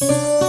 you